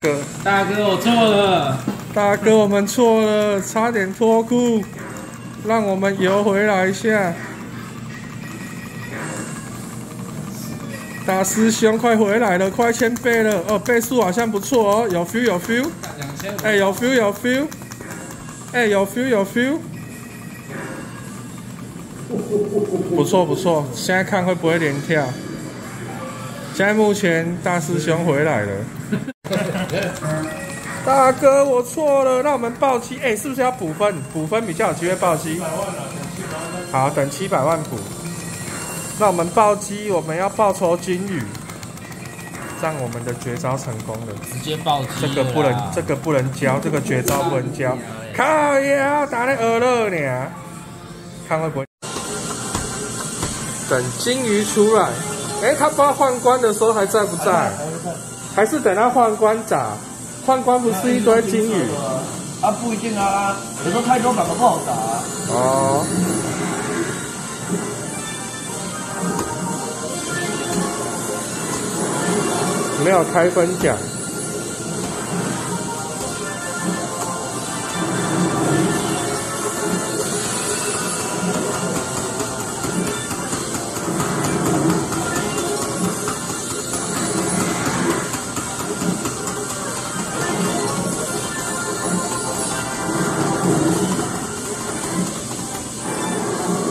哥，大哥，我错了。大哥，我们错了，差点脱裤，让我们游回来一下。大师兄快回来了，快千倍了哦，倍数好像不错哦，有 feel 有 feel，哎有 feel 有 feel，哎有 feel 有 feel，不错不错，现在看会不会连跳？现在目前大师兄回来了。大哥，我错了，那我们暴击，哎、是不是要补分？补分比较有机会暴击。好，等七百万补。那我们暴击，我们要报仇金鱼，让我们的绝招成功了。直接暴击这个不能，这个不能教，这个绝招不能教。靠呀，打那鹅乐呢？看会不会？等金鱼出来，哎、他不知道宦官的时候还在不在？还是等他宦官打？宦官不是一堆金鱼？啊，不一定啊，有时候太多反而不好打、啊。哦。没有开分奖。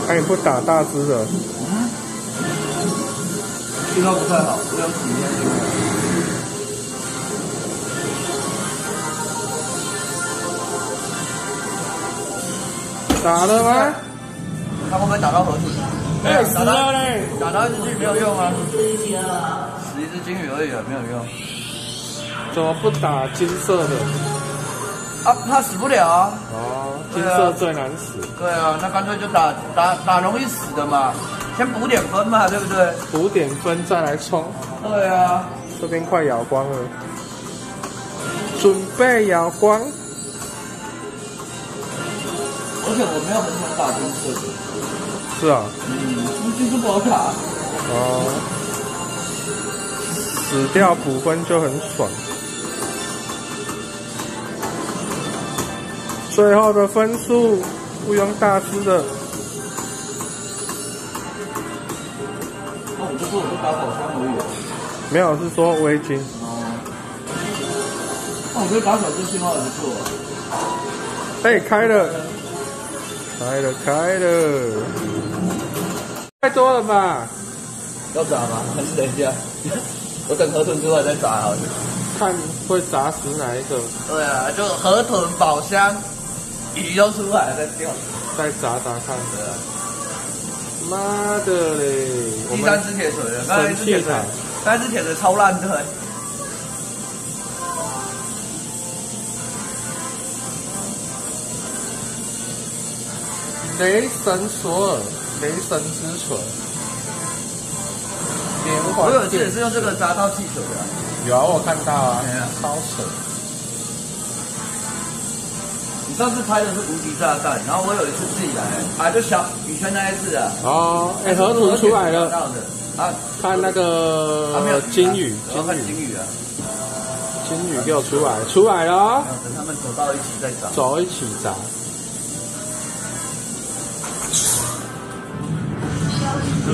那、你不打大只的？信号不太好，我要体。打了吗？他会不会打到河豚？哎、死了嘞！打到一只没有用啊，死一只金鱼而已啊，没有用。怎么不打金色的？啊，他死不了啊。哦，金色最难死，对啊，那干脆就打打打容易死的嘛，先补点分嘛，对不对？补点分再来冲。对啊，这边快咬光了，准备咬光。而且我没有很想打金色的，是啊，嗯，金色不好打。哦，死掉补分就很爽。最后的分数不用大师的，那我就说我就打手枪而已。没有是说围巾。哦。那我觉得打手这信号还不错。哎、开了，开了，开了，太多了吧？要砸吗？还是等一下？我等河豚出来再砸好了。看会砸死哪一个，对啊，就河豚、宝箱，鱼都出来了再钓。再砸砸看。对啊。妈的嘞！我第三们只铁锤了，刚才一只铁锤神器塔，刚才一只铁锤超烂的。雷神索尔，雷神之锤，我有一次是用这个砸到气球的啊。有啊，我看到啊超扯。你上次拍的是无敌炸弹，然后我有一次自己来，啊，就小羽圈那一次啊。哦，哎、河豚出来了，到的啊，看那啊没有个金鱼，金鱼，金鱼啊。金鱼给我出来，出来了等他们走到一起再砸。走一起砸。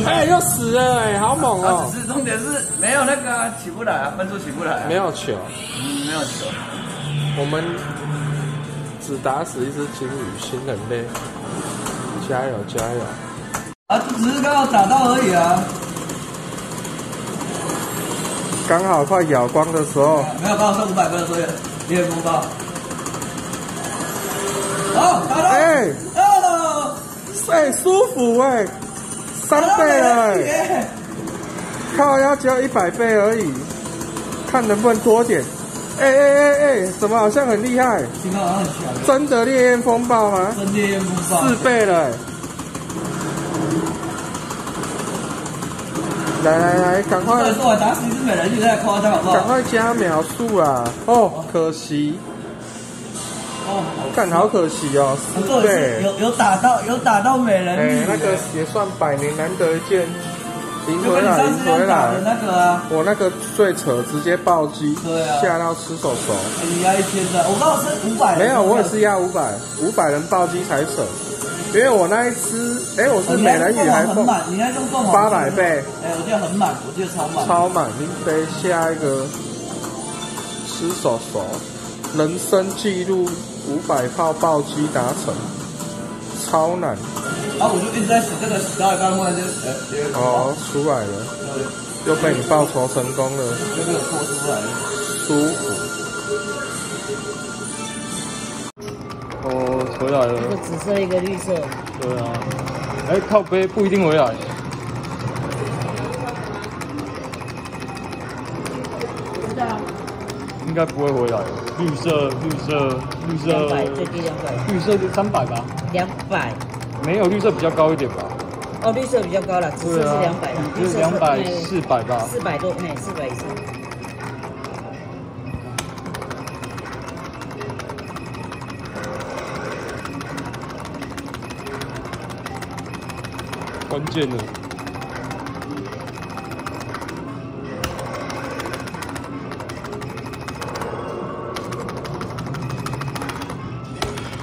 哎、又死了哎、好猛啊，哦、只是重点是没有那个啊起不来啊，分数起不来啊。没，有球，嗯，没有球。我们只打死一只金鱼，心很累。加油加油！啊，就只是刚好打到而已啊。刚好快咬光的时候，没有，刚好剩五百分，所以你也风暴。好，打到。哎哦，哎、舒服哎、三倍了哎、耶靠要只要一百倍而已，看能不能多点。哎哎哎哎，怎么好像很厉害？信号好像很强，真的烈焰风暴吗？真烈焰风暴。四倍了、欸。来来来，赶快再说我打死一只美人鱼太夸张好不好？赶快加秒数啊！哦，可惜，哦，看好可惜哦，四不过也是倍。有有打到有打到美人哎、鱼。那个也算百年难得一见，赢回来，赢回来。那个啊，我那个最扯，直接暴击，吓到吃手手。你压一千的，我刚好是五百。没有，我也是压五百，五百人暴击才扯。因为我那一只，哎，我哦。是美人鱼还凤，你那用凤凰八百倍，哎，我记得很满，我记得超满。超满，林飞下一个吃手手，人生记录五百炮暴击达成，超难然后我就一直在洗这个，洗到一半忽然就呃，有哦，出来了，又被你报仇成功了，就被我拖出来了。舒服。哦，回来一个了。紫色，一个绿色。对啊。哎，靠背不一定回来。不知道，应该不会回来。绿色，绿色，绿色两，百，最低两百，绿色就三百吧。两百。没有绿色比较高一点吧？哦，绿色比较高了，紫色是两百了，绿色就是两百哎四百吧。四百多，哎，四百以上。关键的。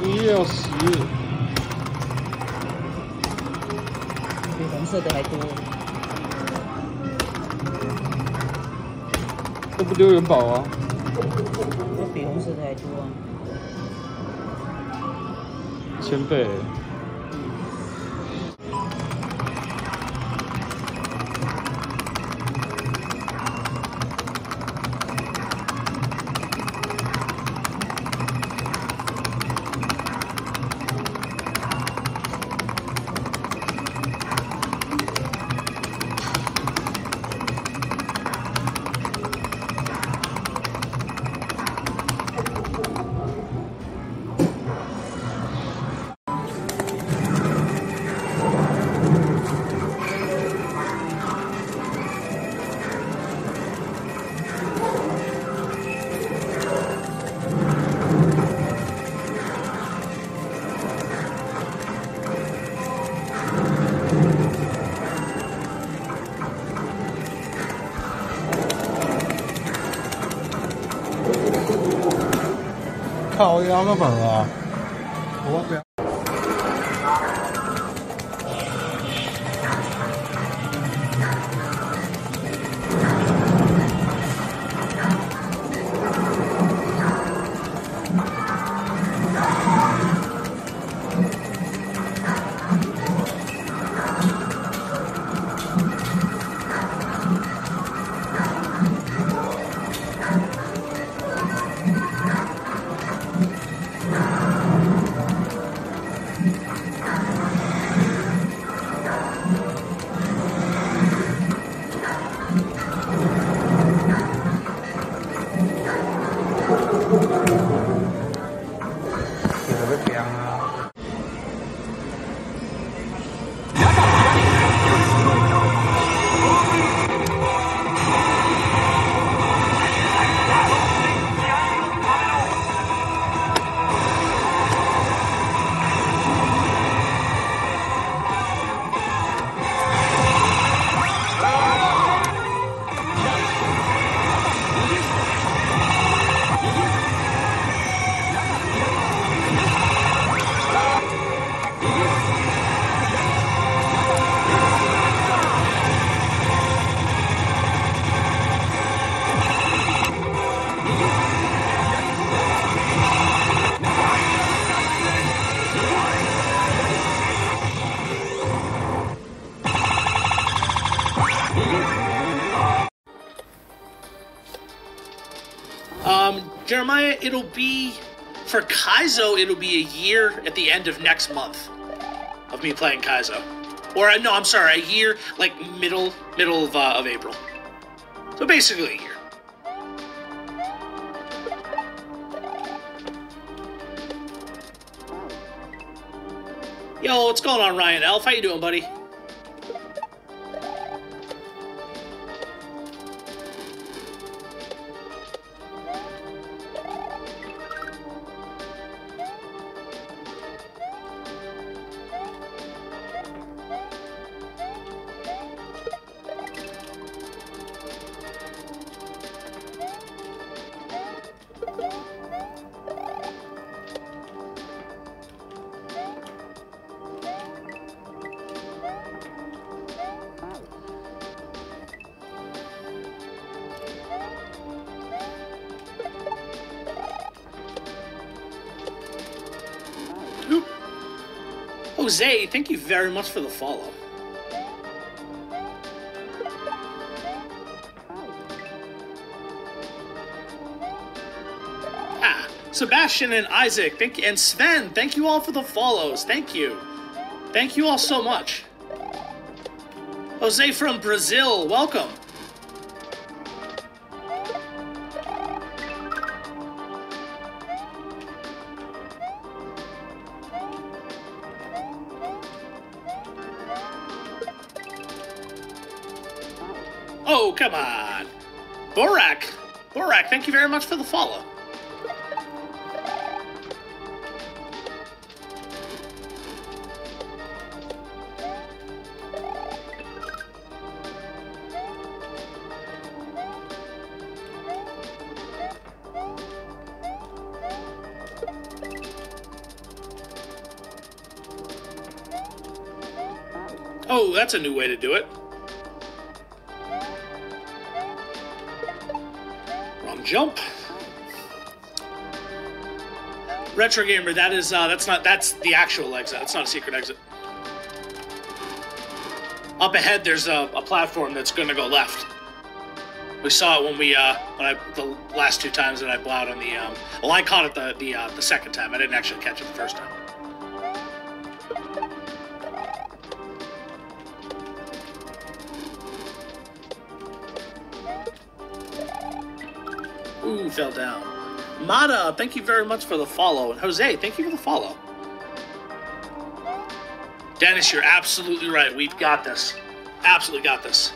一六十，红色的还多。这不丢元宝啊？这比红色的还多啊。千倍。我要个粉啊！我不要。Jeremiah, it'll be for Kaizo. It'll be a year at the end of next month of me playing Kaizo, or uh, no, I'm sorry, a year like middle middle of uh, of April. So basically a year. Yo, what's going on, Ryan Elf? How you doing, buddy? Jose, thank you very much for the follow. Ah, Sebastian and Isaac, thank you, and Sven, thank you all for the follows. Thank you. Thank you all so much. Jose from Brazil, welcome. Borak. Borak, thank you very much for the follow. Oh, that's a new way to do it. Jump. Retro gamer, that is uh, that's not that's the actual exit. That's not a secret exit. Up ahead, there's a, a platform that's going to go left. We saw it when we uh, when I the last two times that I blowed on the um. Well, I caught it the the uh, the second time. I didn't actually catch it the first time. Ooh, fell down. Mata, thank you very much for the follow. And Jose, thank you for the follow. Dennis, you're absolutely right. We've got this. Absolutely got this.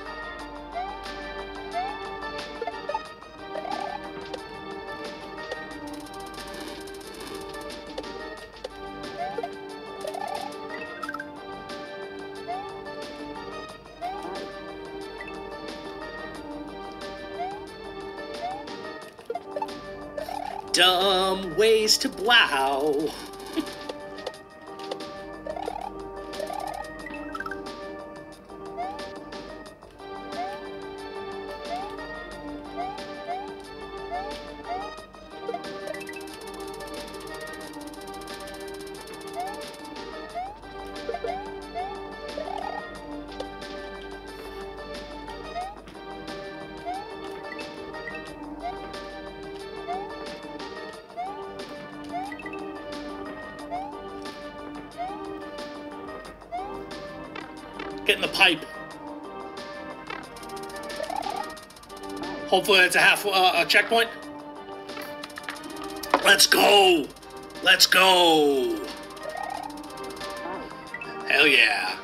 Ways to blow. Get in the pipe. Hopefully that's a half uh, a checkpoint. Let's go. Let's go. Hell yeah.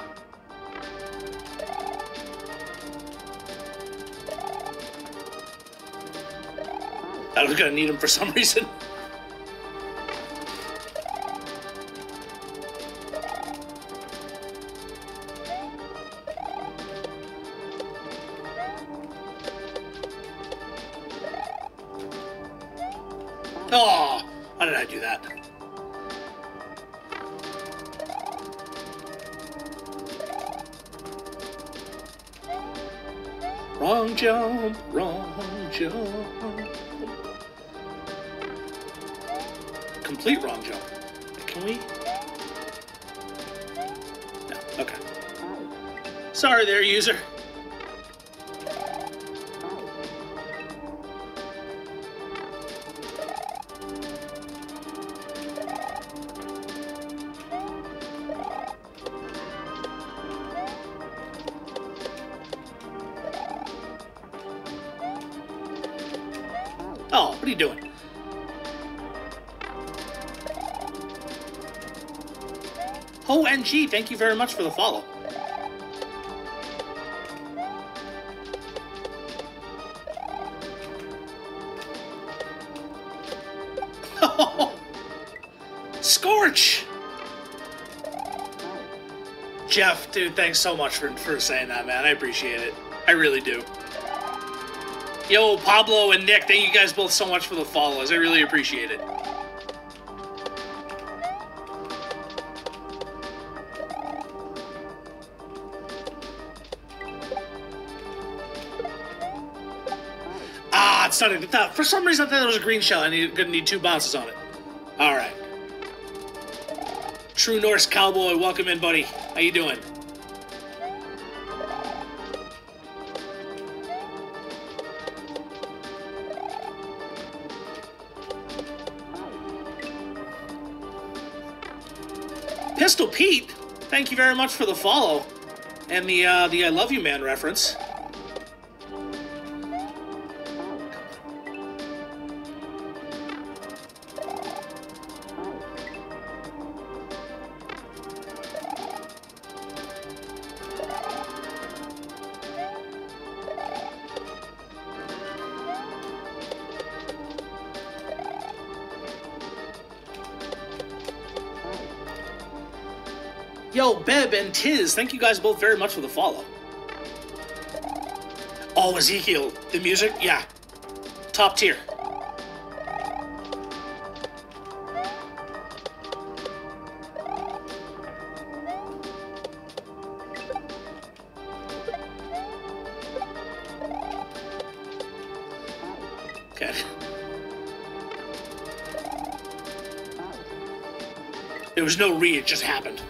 I was gonna need him for some reason. Oh, why did I do that? Wrong jump, wrong jump. Complete wrong jump. Can we? No, okay. Sorry there, user. ONG, thank you very much for the follow. Scorch! Jeff, dude, thanks so much for, for saying that, man. I appreciate it. I really do. Yo, Pablo and Nick, thank you guys both so much for the follows. I really appreciate it. Not. I thought, for some reason, I thought it was a green shell. I need, gonna need two bounces on it. All right. True Norse Cowboy, welcome in, buddy. How you doing? Pistol Pete, thank you very much for the follow and the uh, the I love you man reference. Yo, Beb and Tiz, thank you guys both very much for the follow. Oh, Ezekiel, the music? Yeah. Top tier. Okay. There was no read, it just happened.